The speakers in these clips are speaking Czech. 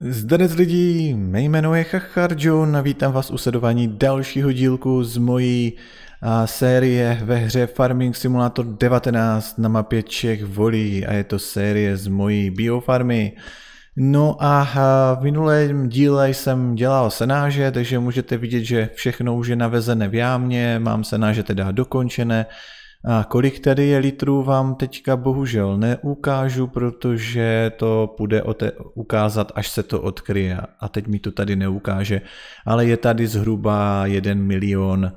Zdarec lidí, mé jméno je Chachar John a vítám vás u sledování dalšího dílku z mojí a, série ve hře Farming Simulator 19 na mapě Čech volí a je to série z mojí biofarmy. No a v minulém díle jsem dělal senáže, takže můžete vidět, že všechno už je navezené v jámě, mám senáže teda dokončené, a kolik tady je litrů vám teďka bohužel neukážu, protože to půjde ukázat, až se to odkryje. A teď mi to tady neukáže. Ale je tady zhruba 1 milion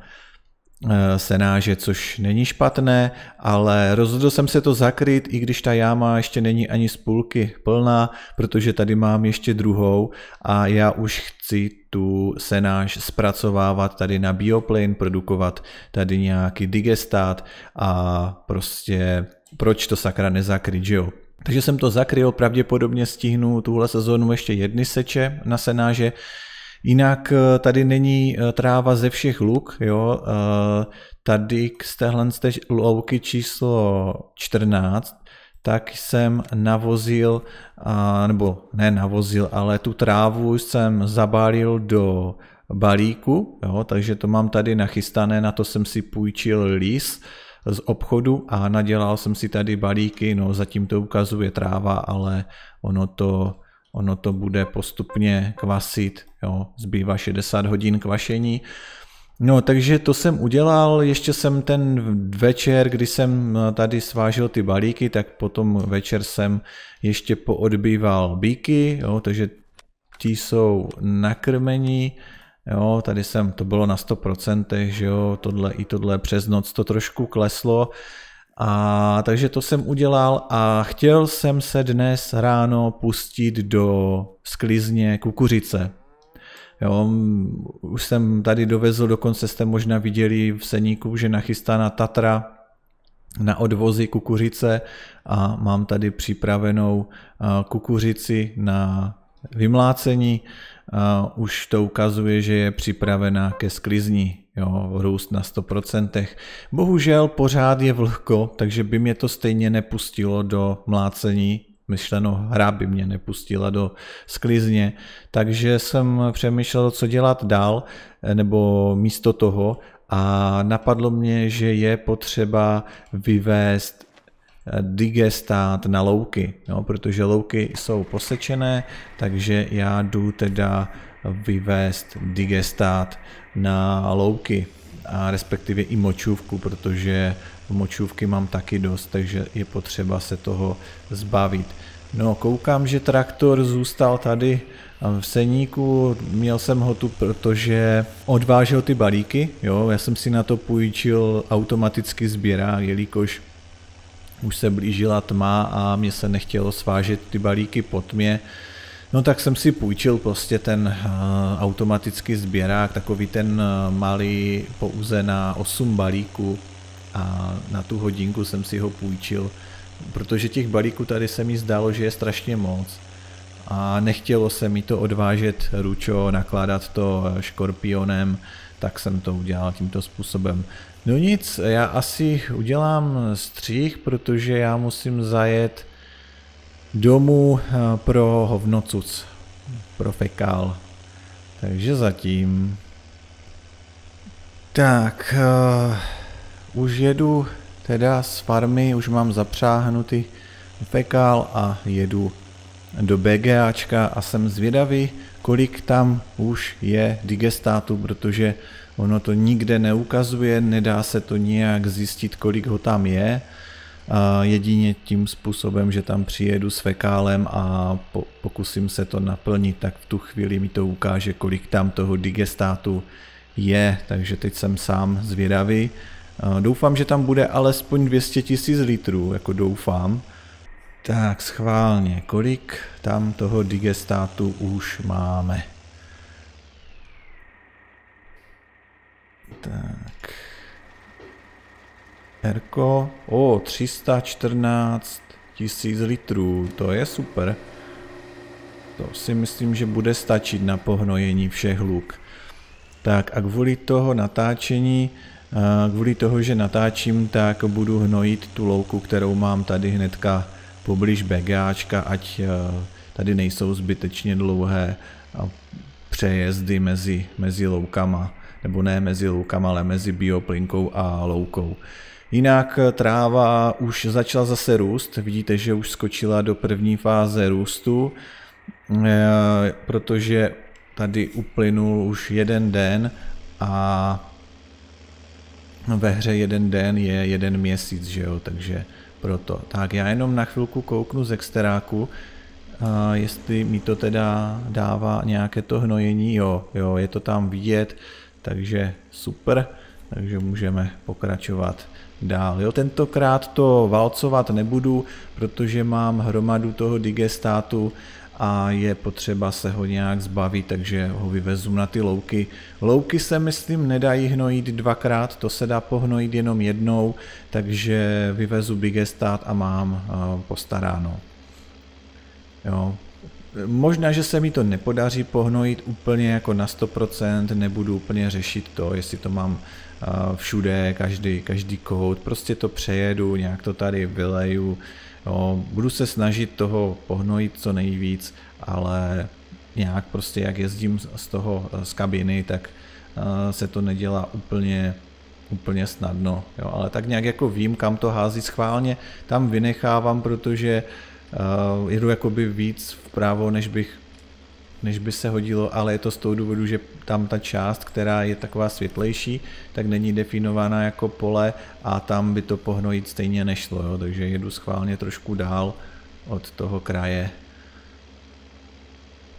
senáže, což není špatné, ale rozhodl jsem se to zakryt, i když ta jáma ještě není ani z půlky plná, protože tady mám ještě druhou a já už chci tu senáž zpracovávat tady na bioplane, produkovat tady nějaký digestát a prostě proč to sakra nezakryt, že jo? Takže jsem to zakryl, pravděpodobně stihnu tuhle sezónu ještě jedny seče na senáže, Jinak eh, tady není eh, tráva ze všech luk, jo. Eh, tady z téhle z louky číslo 14, tak jsem navozil, nebo ne navozil, ale tu trávu jsem zabalil do balíku, jo, takže to mám tady nachystané, na to jsem si půjčil lis z obchodu a nadělal jsem si tady balíky, no zatím to ukazuje tráva, ale ono to ono to bude postupně kvasit, jo, zbývá 60 hodin kvašení. No, takže to jsem udělal, ještě jsem ten večer, kdy jsem tady svážil ty balíky, tak potom večer jsem ještě poodbýval bíky, jo, takže ti jsou nakrmení, jo, tady jsem, to bylo na 100%, že jo, tohle i tohle přes noc to trošku kleslo, a takže to jsem udělal a chtěl jsem se dnes ráno pustit do sklizně kukuřice. Jo, už jsem tady dovezl, dokonce jste možná viděli v seníku, že nachystána Tatra na odvozy kukuřice a mám tady připravenou kukuřici na vymlácení. Už to ukazuje, že je připravená ke sklizni jo, růst na 100%. Bohužel pořád je vlhko, takže by mě to stejně nepustilo do mlácení, myšleno hra by mě nepustila do sklizně, takže jsem přemýšlel, co dělat dál, nebo místo toho. A napadlo mě, že je potřeba vyvést digestát na louky, jo, protože louky jsou posečené, takže já jdu teda vyvést digestát na louky a respektive i močůvku, protože močůvky mám taky dost, takže je potřeba se toho zbavit. No, koukám, že traktor zůstal tady v seníku, měl jsem ho tu, protože odvážel ty balíky, jo, já jsem si na to půjčil automaticky sběrák, jelikož už se blížila tma a mě se nechtělo svážet ty balíky po tmě, No tak jsem si půjčil prostě ten uh, automatický sběrák, takový ten uh, malý pouze na 8 balíků a na tu hodinku jsem si ho půjčil, protože těch balíků tady se mi zdálo, že je strašně moc a nechtělo se mi to odvážet ručo, nakládat to škorpionem, tak jsem to udělal tímto způsobem. No nic, já asi udělám střih, protože já musím zajet domů eh, pro hovnocuc, pro fekál. Takže zatím. Tak, uh, už jedu teda z farmy, už mám zapřáhnutý fekál a jedu do BGAčka a jsem zvědavý, kolik tam už je digestátu, protože ono to nikde neukazuje, nedá se to nějak zjistit, kolik ho tam je jedině tím způsobem, že tam přijedu s fekálem a po, pokusím se to naplnit, tak v tu chvíli mi to ukáže, kolik tam toho digestátu je, takže teď jsem sám zvědavý. Doufám, že tam bude alespoň 200 tisíc litrů, jako doufám. Tak schválně, kolik tam toho digestátu už máme? Tak. Erko, o, 314 tisíc litrů, to je super. To si myslím, že bude stačit na pohnojení všech luk. Tak a kvůli toho natáčení, kvůli toho, že natáčím, tak budu hnojit tu louku, kterou mám tady hnedka poblíž BGAčka, ať uh, tady nejsou zbytečně dlouhé přejezdy mezi, mezi loukama, nebo ne mezi loukama, ale mezi bioplinkou a loukou. Jinak tráva už začala zase růst, vidíte, že už skočila do první fáze růstu, eh, protože tady uplynul už jeden den a ve hře jeden den je jeden měsíc, že jo, takže proto. Tak já jenom na chvilku kouknu z exteráku, jestli mi to teda dává nějaké to hnojení, jo, jo, je to tam vidět, takže super, takže můžeme pokračovat dál. Jo, tentokrát to valcovat nebudu, protože mám hromadu toho digestátu a je potřeba se ho nějak zbavit, takže ho vyvezu na ty louky. Louky se myslím nedají hnojit dvakrát, to se dá pohnojit jenom jednou, takže vyvezu digestát a mám postaráno. Jo. Možná, že se mi to nepodaří pohnojit úplně jako na 100%, nebudu úplně řešit to, jestli to mám všude, každý, každý kout, prostě to přejedu, nějak to tady vyleju, jo. budu se snažit toho pohnojit co nejvíc, ale nějak prostě jak jezdím z toho, z kabiny, tak se to nedělá úplně úplně snadno, jo, ale tak nějak jako vím, kam to hází schválně, tam vynechávám, protože uh, jedu jakoby víc vpravo, než bych než by se hodilo, ale je to z toho důvodu, že tam ta část, která je taková světlejší, tak není definována jako pole a tam by to pohnojit stejně nešlo, jo? takže jedu schválně trošku dál od toho kraje.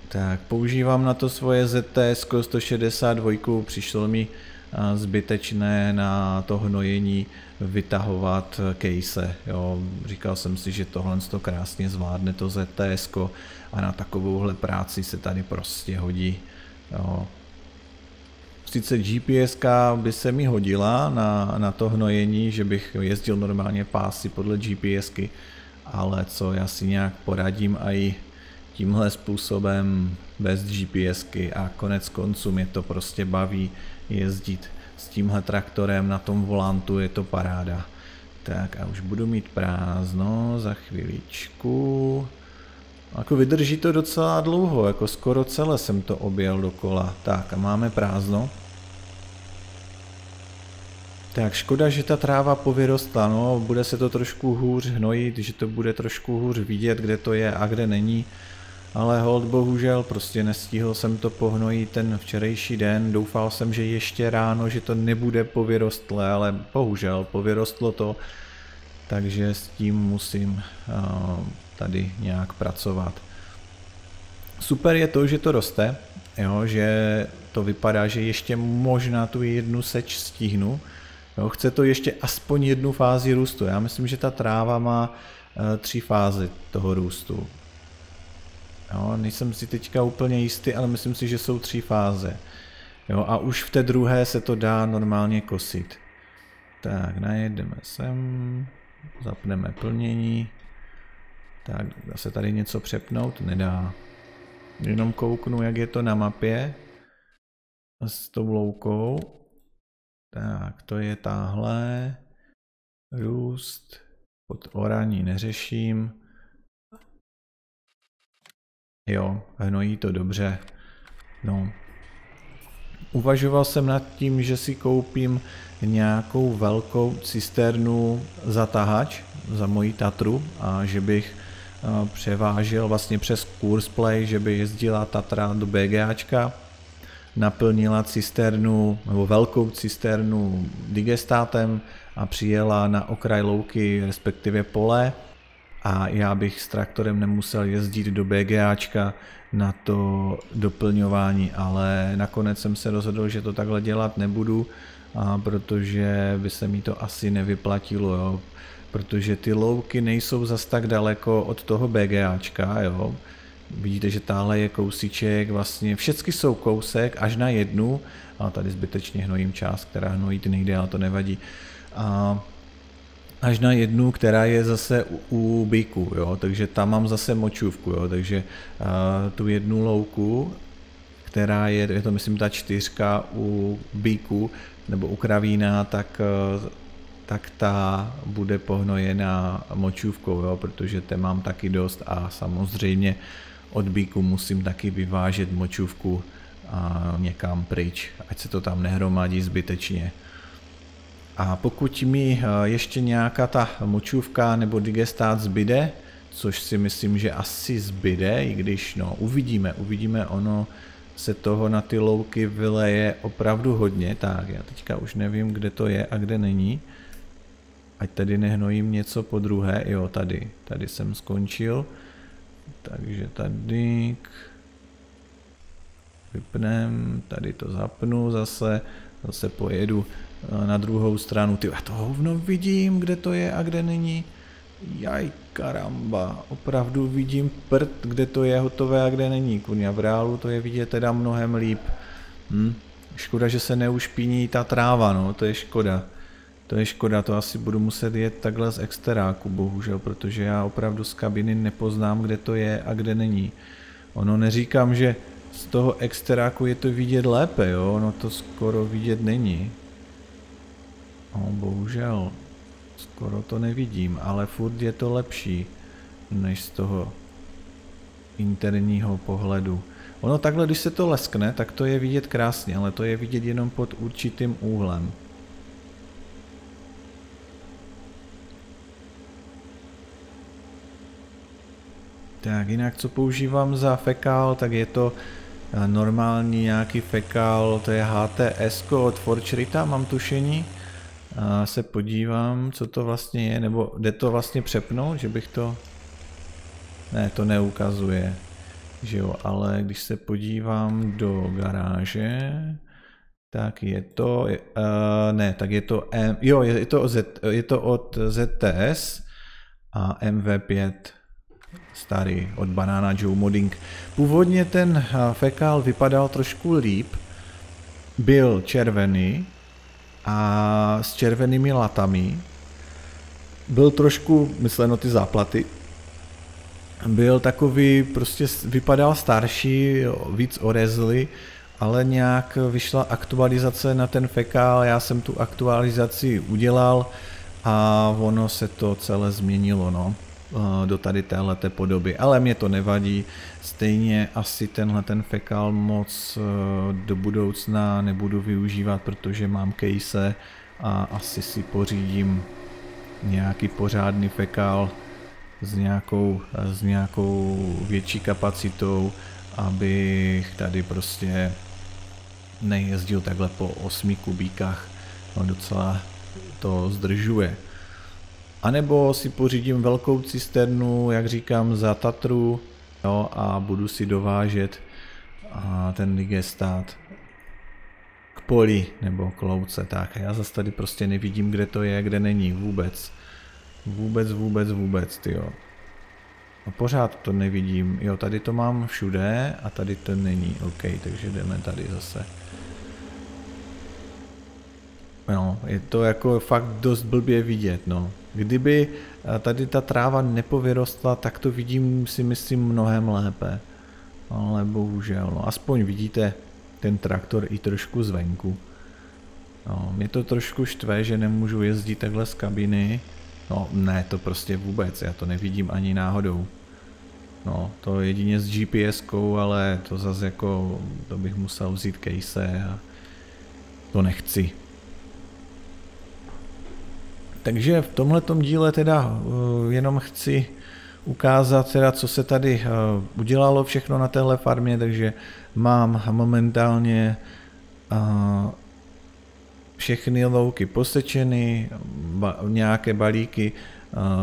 Tak, používám na to svoje ZTS 162, přišlo mi zbytečné na to hnojení vytahovat case. Jo. Říkal jsem si, že tohle to krásně zvládne to ZTS a na takovouhle práci se tady prostě hodí. Jo. Sice GPS by se mi hodila na, na to hnojení, že bych jezdil normálně pásy podle GPSky, ale co já si nějak poradím a i tímhle způsobem bez GPSky a konec konců mě to prostě baví jezdit s tímhle traktorem na tom volantu, je to paráda. Tak a už budu mít prázdno za chviličku. Jako vydrží to docela dlouho, jako skoro celé jsem to objel dokola. Tak a máme prázdno. Tak škoda, že ta tráva povyrostla, no, bude se to trošku hůř hnojit, že to bude trošku hůř vidět, kde to je a kde není ale hold bohužel prostě nestihl jsem to pohnojit ten včerejší den, doufal jsem, že ještě ráno, že to nebude povyrostlé, ale bohužel povyrostlo to, takže s tím musím uh, tady nějak pracovat. Super je to, že to roste, jo, že to vypadá, že ještě možná tu jednu seč stihnu. Jo, chce to ještě aspoň jednu fázi růstu. Já myslím, že ta tráva má uh, tři fáze toho růstu. Jo, nejsem si teďka úplně jistý, ale myslím si, že jsou tři fáze. Jo, a už v té druhé se to dá normálně kosit. Tak, najedeme sem, zapneme plnění. Tak, dá se tady něco přepnout? Nedá. Jenom kouknu, jak je to na mapě s tou loukou. Tak, to je táhle. Růst. Pod oraní neřeším. Jo, hnojí to dobře. No. Uvažoval jsem nad tím, že si koupím nějakou velkou cisternu za tahač, za moji Tatru a že bych převážel vlastně přes Play, že by jezdila Tatra do BGAčka, naplnila cisternu, nebo velkou cisternu digestátem a přijela na okraj louky, respektive pole a já bych s traktorem nemusel jezdit do BGAčka na to doplňování, ale nakonec jsem se rozhodl, že to takhle dělat nebudu, a protože by se mi to asi nevyplatilo, jo. protože ty louky nejsou zas tak daleko od toho BGAčka, jo. Vidíte, že táhle je kousíček, vlastně všechny jsou kousek až na jednu, a tady zbytečně hnojím část, která hnojit nejde, ale to nevadí. A až na jednu, která je zase u, u byku, jo, takže tam mám zase močůvku, jo, takže uh, tu jednu louku, která je, je to myslím ta čtyřka u byku nebo u kravína, tak, tak ta bude pohnojená močůvkou, jo, protože te mám taky dost a samozřejmě od bíku musím taky vyvážet močůvku a někam pryč, ať se to tam nehromadí zbytečně. A pokud mi eh, ještě nějaká ta močůvka nebo digestát zbyde, což si myslím, že asi zbyde, i když no uvidíme, uvidíme, ono se toho na ty louky vyleje opravdu hodně, tak já teďka už nevím, kde to je a kde není. Ať tady nehnojím něco po druhé, jo tady, tady jsem skončil. Takže tady vypnem, tady to zapnu zase, zase pojedu na druhou stranu. Ty, já to hovno vidím, kde to je a kde není. Jaj, karamba, opravdu vidím prd, kde to je hotové a kde není. Kurňa, v reálu to je vidět teda mnohem líp. Hm? Škoda, že se neušpiní ta tráva, no, to je škoda. To je škoda, to asi budu muset jet takhle z exteráku, bohužel, protože já opravdu z kabiny nepoznám, kde to je a kde není. Ono neříkám, že z toho exteráku je to vidět lépe, jo, ono to skoro vidět není. No, bohužel, skoro to nevidím, ale furt je to lepší, než z toho interního pohledu. Ono takhle, když se to leskne, tak to je vidět krásně, ale to je vidět jenom pod určitým úhlem. Tak jinak co používám za fekál, tak je to eh, normální nějaký fekál, to je HTS od Forcherita, mám tušení. A se podívám, co to vlastně je, nebo jde to vlastně přepnout, že bych to... Ne, to neukazuje, že jo, ale když se podívám do garáže, tak je to, uh, ne, tak je to, M, jo, je, je, to, Z, je to od ZTS a MV5 starý od Banana Joe Modding. Původně ten fekál vypadal trošku líp, byl červený a s červenými latami. Byl trošku, mysleno ty záplaty, byl takový, prostě vypadal starší, víc orezly, ale nějak vyšla aktualizace na ten fekál, já jsem tu aktualizaci udělal a ono se to celé změnilo, no. Eh, do tady téhleté podoby, ale mě to nevadí, stejně asi tenhle ten fekal moc eh, do budoucna nebudu využívat, protože mám case a asi si pořídím nějaký pořádný fekal s nějakou, s nějakou větší kapacitou, abych tady prostě nejezdil takhle po 8 kubíkách, no docela to zdržuje. A nebo si pořídím velkou cisternu, jak říkám, za Tatru jo, a budu si dovážet a ten digestát k poli nebo k louce. Tak já zase tady prostě nevidím, kde to je, kde není vůbec. Vůbec, vůbec, vůbec, jo. A pořád to nevidím. Jo, tady to mám všude a tady to není. OK, takže jdeme tady zase. No, je to jako fakt dost blbě vidět, no. Kdyby eh, tady ta tráva nepovyrostla, tak to vidím si myslím mnohem lépe. Ale bohužel, no aspoň vidíte ten traktor i trošku zvenku. No, mě to trošku štve, že nemůžu jezdit takhle z kabiny. No ne, to prostě vůbec, já to nevidím ani náhodou. No, to jedině s GPS-kou, ale to zase jako, to bych musel vzít case a to nechci. Takže v tomhletom díle teda uh, jenom chci ukázat teda, co se tady uh, udělalo všechno na téhle farmě, takže mám momentálně uh, všechny louky posečeny, nějaké balíky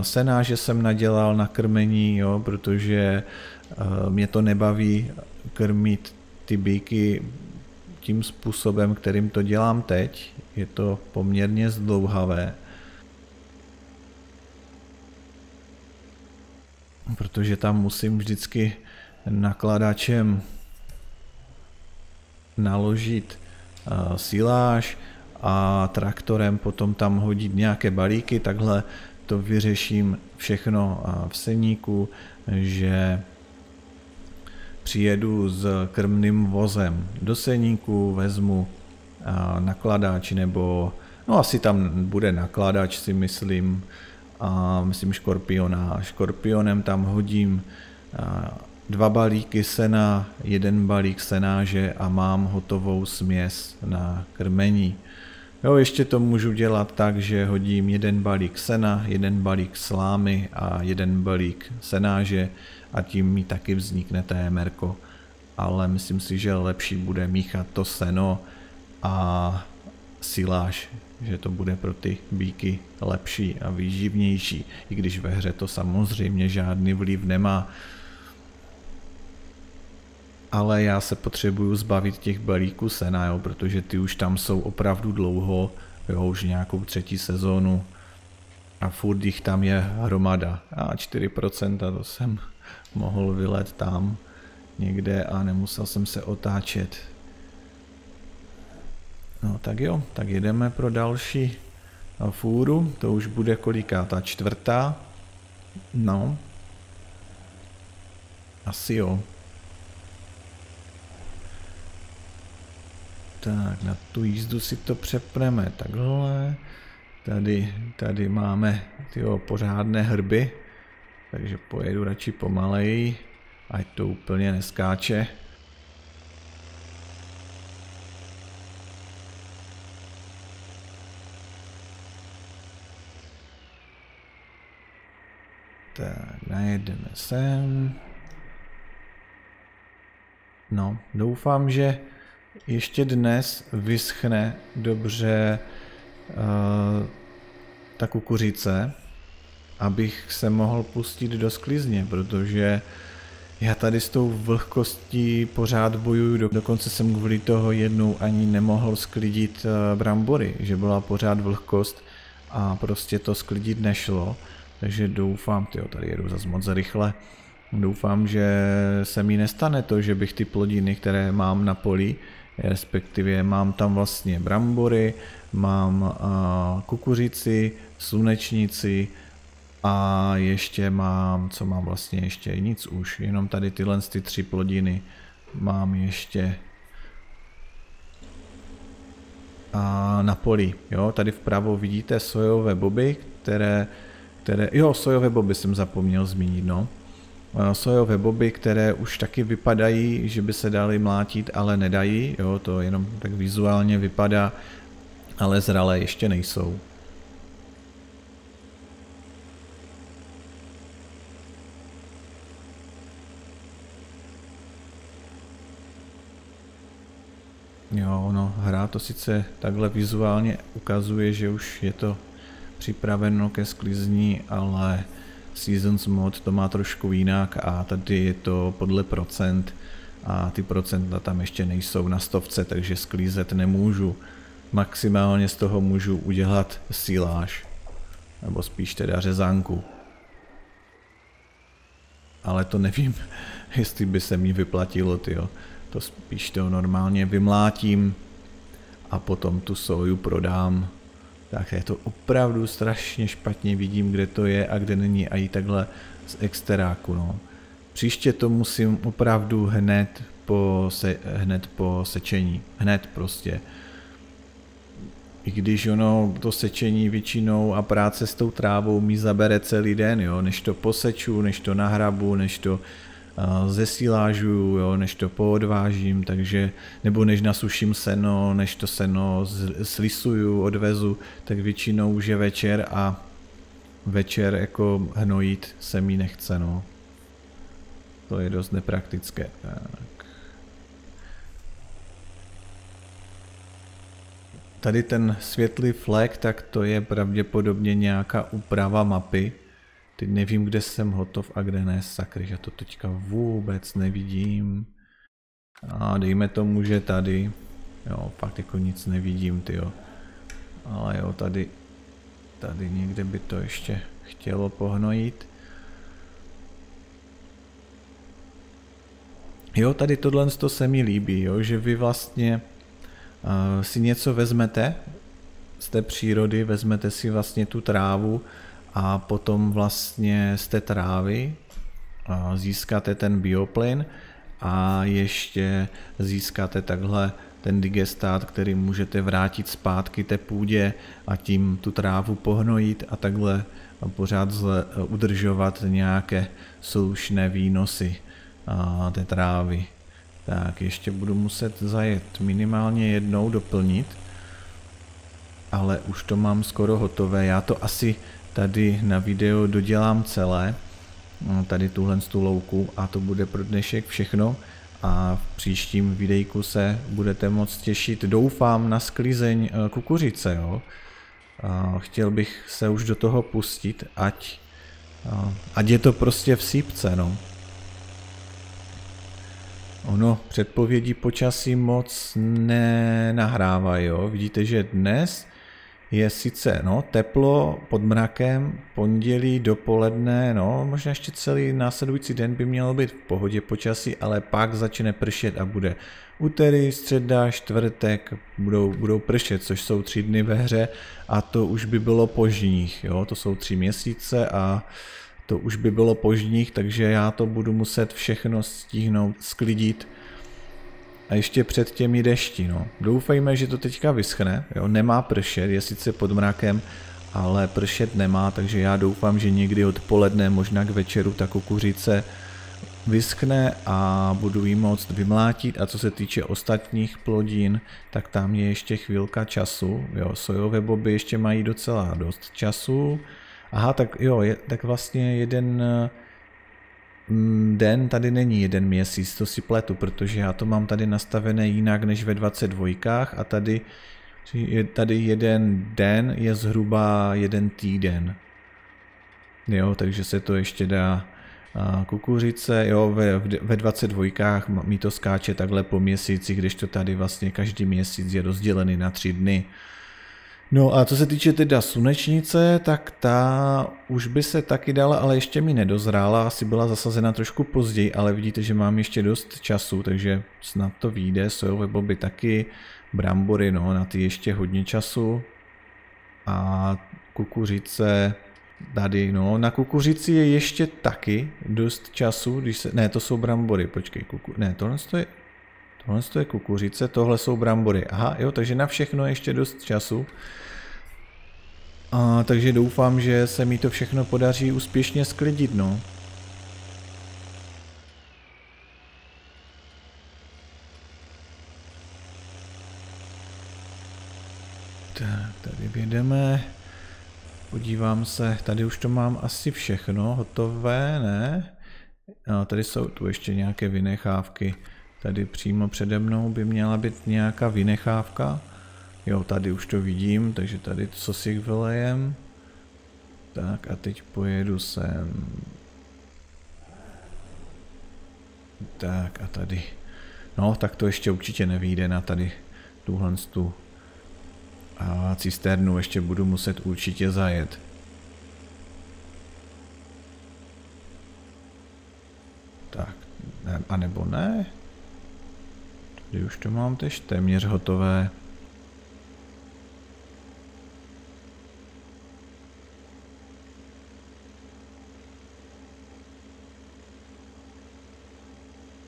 sena, že jsem nadělal na krmení, jo, protože mě to nebaví krmit ty bíky tím způsobem, kterým to dělám teď. Je to poměrně zdlouhavé. Protože tam musím vždycky nakladačem naložit uh, siláž a traktorem potom tam hodit nějaké balíky, takhle to vyřeším všechno v seníku, že přijedu s krmným vozem do seníku, vezmu nakladač nebo No asi tam bude nakladač si myslím, a myslím škorpiona. Škorpionem tam hodím dva balíky sena, jeden balík senáže a mám hotovou směs na krmení. Jo, ještě to můžu dělat tak, že hodím jeden balík sena, jeden balík slámy a jeden balík senáže a tím mi taky vznikne TMR. Ale myslím si, že lepší bude míchat to seno a siláž, že to bude pro ty bíky lepší a výživnější, i když ve hře to samozřejmě žádný vliv nemá ale já se potřebuju zbavit těch balíků sena, jo, protože ty už tam jsou opravdu dlouho, jo, už nějakou třetí sezónu a furt jich tam je hromada. A 4% to jsem mohl vylet tam někde a nemusel jsem se otáčet. No tak jo, tak jedeme pro další fůru, to už bude koliká, ta čtvrtá. No. Asi jo. Tak, na tu jízdu si to přepneme takhle. Tady, tady máme tyjo, pořádné hrby, takže pojedu radši pomaleji, ať to úplně neskáče. Tak, najedeme sem. No, doufám, že ještě dnes vyschne dobře uh, ta kukuřice, abych se mohl pustit do sklizně, protože já tady s tou vlhkostí pořád bojuju, dokonce jsem kvůli toho jednou ani nemohl sklidit uh, brambory, že byla pořád vlhkost a prostě to sklidit nešlo, takže doufám, tyjo, tady jedu zase moc rychle, doufám, že se mi nestane to, že bych ty plodiny, které mám na poli, respektive mám tam vlastně brambory, mám kukuřici, slunečnici a ještě mám, co mám vlastně ještě, nic už, jenom tady tyhle ty tři plodiny mám ještě a na poli. Jo? Tady vpravo vidíte sojové boby, které, které, jo, sojové boby jsem zapomněl zmínit, no. Eh, sojové boby, které už taky vypadají, že by se daly mlátit, ale nedají, jo, to jenom tak vizuálně vypadá, ale zralé ještě nejsou. Jo, no, hra to sice takhle vizuálně ukazuje, že už je to připraveno ke sklizní, ale Seasons mod to má trošku jinak a tady je to podle procent a ty procenta tam ještě nejsou na stovce, takže sklízet nemůžu. Maximálně z toho můžu udělat síláž, nebo spíš teda řezánku. Ale to nevím, jestli by se mi vyplatilo, tyjo. To spíš to normálně vymlátím a potom tu soju prodám tak je to opravdu strašně špatně vidím, kde to je a kde není a i takhle z exteráku. No. Příště to musím opravdu hned po, se, hned po sečení. Hned prostě. I když ono to sečení většinou a práce s tou trávou mi zabere celý den, jo, než to poseču, než to nahrabu, než to zesílážuju, jo, než to poodvážím, takže, nebo než nasuším seno, než to seno slisuju, odvezu, tak většinou už je večer a večer jako hnojit se mi nechce, no. To je dost nepraktické. Tak. Tady ten světlý flek, tak to je pravděpodobně nějaká úprava mapy, Teď nevím, kde jsem hotov a kde ne, sakry, že to teďka vůbec nevidím. A dejme tomu, že tady, jo, fakt jako nic nevidím, jo. Ale jo, tady, tady někde by to ještě chtělo pohnojit. Jo, tady tohle to se mi líbí, jo, že vy vlastně uh, si něco vezmete z té přírody, vezmete si vlastně tu trávu, a potom vlastně z té trávy získáte ten bioplyn a ještě získáte takhle ten digestát, který můžete vrátit zpátky té půdě a tím tu trávu pohnojit a takhle pořád zle, udržovat nějaké slušné výnosy té trávy. Tak ještě budu muset zajet minimálně jednou doplnit, ale už to mám skoro hotové. Já to asi tady na video dodělám celé, tady tuhle tu louku a to bude pro dnešek všechno a v příštím videjku se budete moc těšit, doufám, na sklizeň eh, kukuřice, jo. Chtěl bych se už do toho pustit, ať, ať je to prostě v sípce, no. Ono předpovědi počasí moc nenahrávají. Vidíte, že dnes je sice no, teplo pod mrakem, pondělí dopoledne, no, možná ještě celý následující den by mělo být v pohodě počasí, ale pak začne pršet a bude úterý, středa, čtvrtek, budou, budou pršet, což jsou tři dny ve hře a to už by bylo požních, jo, to jsou tři měsíce a to už by bylo požních, takže já to budu muset všechno stihnout, sklidit, a ještě před těmi dešti, no. Doufejme, že to teďka vyschne, jo, nemá pršet, je sice pod mrakem, ale pršet nemá, takže já doufám, že někdy odpoledne, možná k večeru, ta kukuřice vyschne a budu ji moct vymlátit. A co se týče ostatních plodin, tak tam je ještě chvilka času, jo, sojové boby ještě mají docela dost času, aha, tak jo, je, tak vlastně jeden den tady není jeden měsíc, to si pletu, protože já to mám tady nastavené jinak než ve 22 a tady, tady jeden den je zhruba jeden týden. Jo, takže se to ještě dá kukuřice, jo, ve, ve 22 mi to skáče takhle po měsíci, když to tady vlastně každý měsíc je rozdělený na tři dny. No a co se týče teda slunečnice, tak ta už by se taky dala, ale ještě mi nedozrála, asi byla zasazena trošku později, ale vidíte, že mám ještě dost času, takže snad to vyjde, sojové boby taky, brambory, no, na ty ještě hodně času. A kukuřice tady, no, na kukuřici je ještě taky dost času, když se, ne, to jsou brambory, počkej, kuku, ne, tohle je, tohle je kukuřice, tohle jsou brambory, aha, jo, takže na všechno ještě dost času. A, takže doufám, že se mi to všechno podaří úspěšně sklidit, no. Tak, tady vědeme. Podívám se, tady už to mám asi všechno hotové, ne? No, tady jsou tu ještě nějaké vynechávky. Tady přímo přede mnou by měla být nějaká vynechávka. Jo, tady už to vidím, takže tady co si vylejem. Tak a teď pojedu sem. Tak a tady. No, tak to ještě určitě nevíde na tady tuhle tu a cisternu ještě budu muset určitě zajet. Tak, a nebo ne? Tady už to mám tež téměř hotové.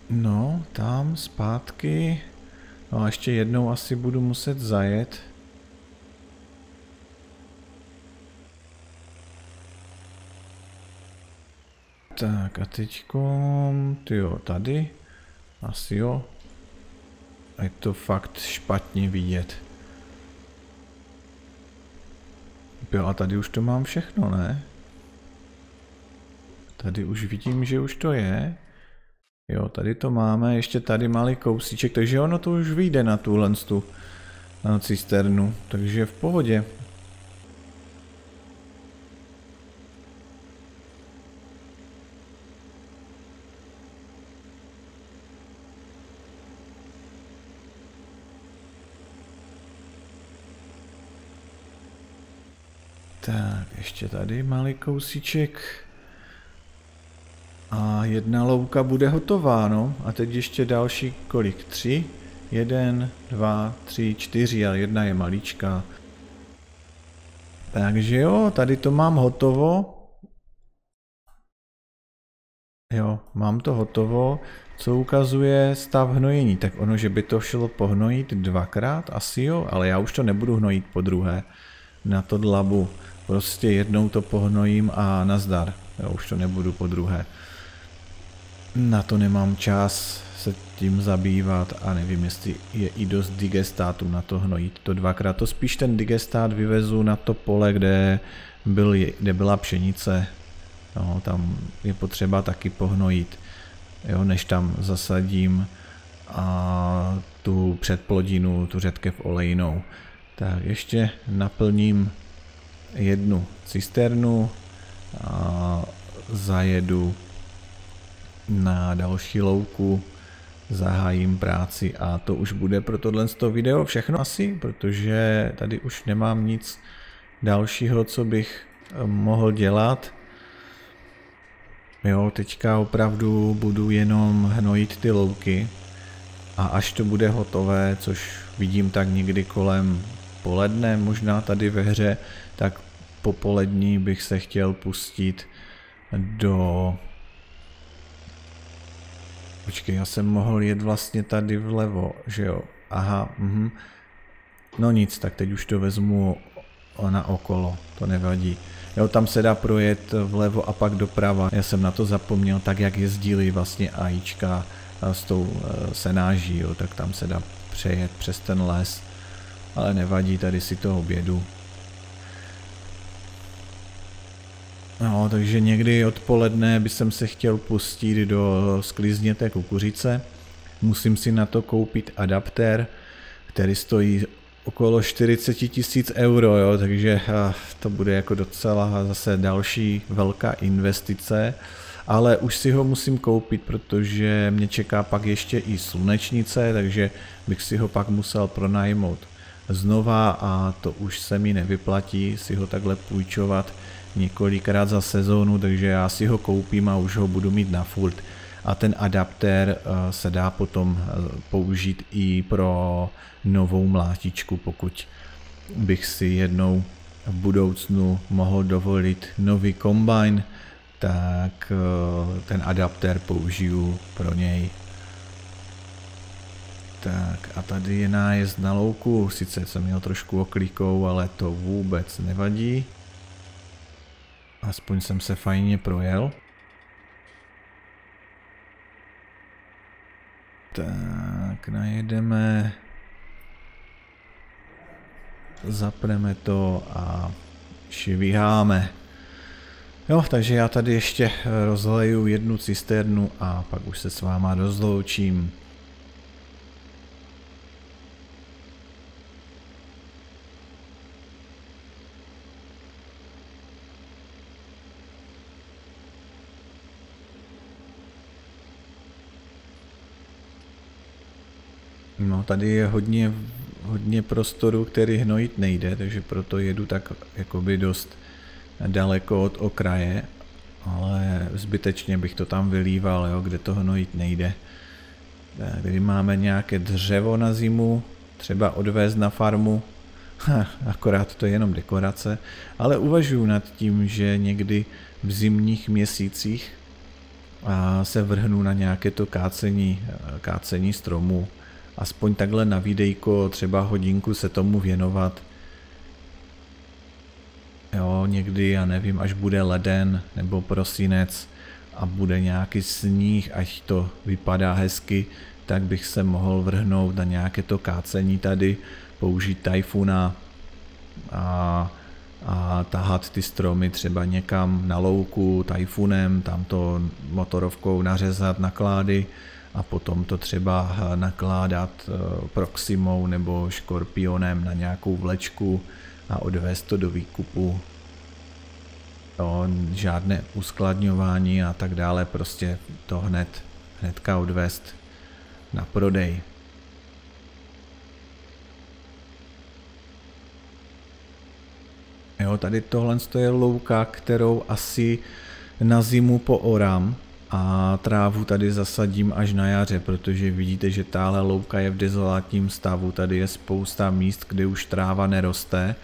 No, tam zpátky. No a ještě jednou asi budu muset zajet. Tak a teďkom, jo, tady, asi jo. A je to fakt špatně vidět. Jo a tady už to mám všechno, ne? Tady už vidím, že už to je. Jo, tady to máme, ještě tady malý kousíček, takže ono to už vyjde na tuhle tu na cisternu, takže v pohodě. Tak, ještě tady malý kousíček. A jedna louka bude hotová, no. A teď ještě další kolik? Tři? Jeden, dva, tři, čtyři, ale jedna je maličká. Takže jo, tady to mám hotovo. Jo, mám to hotovo. Co ukazuje stav hnojení? Tak ono, že by to šlo pohnojit dvakrát, asi jo, ale já už to nebudu hnojit po druhé na to dlabu. Prostě jednou to pohnojím a nazdar. Já už to nebudu po druhé. Na to nemám čas se tím zabývat a nevím, jestli je i dost digestátu na to hnojit to dvakrát. To spíš ten digestát vyvezu na to pole, kde, byl, kde byla pšenice. No, tam je potřeba taky pohnojit, jo, než tam zasadím a tu předplodinu, tu řetkev olejnou. Tak ještě naplním jednu cisternu a zajedu na další louku, zahájím práci a to už bude pro tohle video všechno asi, protože tady už nemám nic dalšího, co bych eh, mohl dělat. Jo, teďka opravdu budu jenom hnojit ty louky a až to bude hotové, což vidím tak někdy kolem poledne možná tady ve hře, tak popolední bych se chtěl pustit do... Počkej, já jsem mohl jet vlastně tady vlevo, že jo? Aha, mhm. No nic, tak teď už to vezmu na okolo, to nevadí. Jo, tam se dá projet vlevo a pak doprava. Já jsem na to zapomněl, tak jak jezdili vlastně AIčka s tou e, senáží, jo, tak tam se dá přejet přes ten les. Ale nevadí, tady si to obědu. No, takže někdy odpoledne by jsem se chtěl pustit do sklizněté kukuřice. Musím si na to koupit adaptér, který stojí okolo 40 tisíc euro, jo, takže to bude jako docela zase další velká investice, ale už si ho musím koupit, protože mě čeká pak ještě i slunečnice, takže bych si ho pak musel pronajmout znova a to už se mi nevyplatí si ho takhle půjčovat několikrát za sezónu, takže já si ho koupím a už ho budu mít na furt. A ten adaptér eh, se dá potom eh, použít i pro novou mlátičku, pokud bych si jednou v budoucnu mohl dovolit nový kombine, tak eh, ten adaptér použiju pro něj. Tak a tady je nájezd na louku, sice jsem měl trošku oklikou, ale to vůbec nevadí. Aspoň jsem se fajně projel. Tak, najedeme. Zapneme to a šivíháme. Jo, takže já tady ještě rozleju jednu cisternu a pak už se s váma rozloučím. No, tady je hodně, hodně prostoru, který hnojit nejde, takže proto jedu tak jakoby dost daleko od okraje, ale zbytečně bych to tam vylíval, jo, kde to hnojit nejde. Tady máme nějaké dřevo na zimu, třeba odvést na farmu, akorát to je jenom dekorace, ale uvažuji nad tím, že někdy v zimních měsících se vrhnu na nějaké to kácení, kácení stromů aspoň takhle na videjko třeba hodinku se tomu věnovat. Jo, někdy, já nevím, až bude leden nebo prosinec a bude nějaký sníh, až to vypadá hezky, tak bych se mohl vrhnout na nějaké to kácení tady, použít tajfuna a, a tahat ty stromy třeba někam na louku tajfunem, tam to motorovkou nařezat na klády a potom to třeba nakládat eh, Proximou nebo Škorpionem na nějakou vlečku a odvést to do výkupu. Jo, žádné uskladňování a tak dále, prostě to hned, hnedka odvést na prodej. Jo, tady tohle je louka, kterou asi na zimu poorám, a trávu tady zasadím až na jaře, protože vidíte, že táhle louka je v dezolátním stavu, tady je spousta míst, kde už tráva neroste.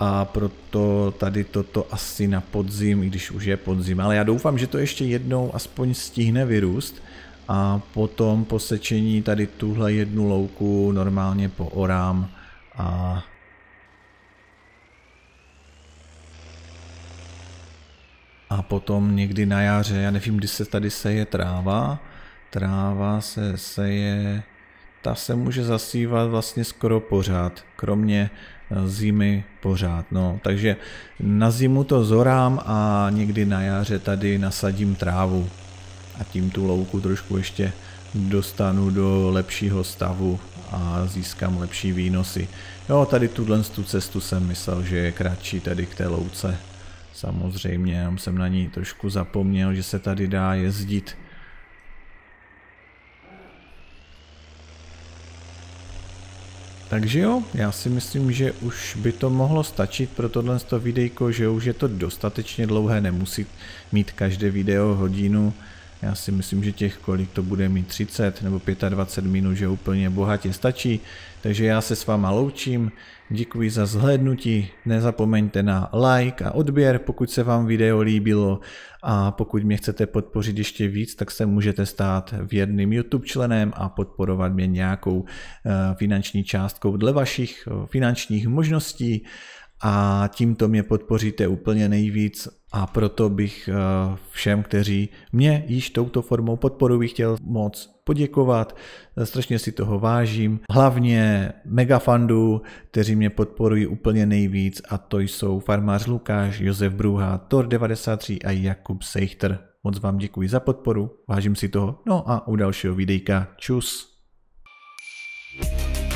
A proto tady toto asi na podzim, i když už je podzim, ale já doufám, že to ještě jednou aspoň stihne vyrůst. A potom po sečení tady tuhle jednu louku normálně po orám a a potom někdy na jaře, já nevím, kdy se tady seje tráva, tráva se seje, ta se může zasívat vlastně skoro pořád, kromě eh, zimy pořád. No. Takže na zimu to zorám a někdy na jaře tady nasadím trávu a tím tu louku trošku ještě dostanu do lepšího stavu a získám lepší výnosy. Jo, tady tuhle tu cestu jsem myslel, že je kratší tady k té louce. Samozřejmě, já jsem na ní trošku zapomněl, že se tady dá jezdit. Takže jo, já si myslím, že už by to mohlo stačit pro tohle videjko, že už je to dostatečně dlouhé, nemusí mít každé video hodinu. Já si myslím, že těch kolik to bude mít 30 nebo 25 minut, že úplně bohatě stačí. Takže já se s váma loučím, děkuji za zhlédnutí, nezapomeňte na like a odběr, pokud se vám video líbilo. A pokud mě chcete podpořit ještě víc, tak se můžete stát věrným YouTube členem a podporovat mě nějakou eh, finanční částkou dle vašich eh, finančních možností. A tímto mě podpoříte úplně nejvíc a proto bych eh, všem, kteří mě již touto formou podporují, chtěl moc poděkovat, strašně si toho vážím. Hlavně megafandů, kteří mě podporují úplně nejvíc a to jsou farmář Lukáš, Josef Bruha, Tor93 a Jakub Seichter. Moc vám děkuji za podporu, vážím si toho, no a u dalšího videjka čus. thank you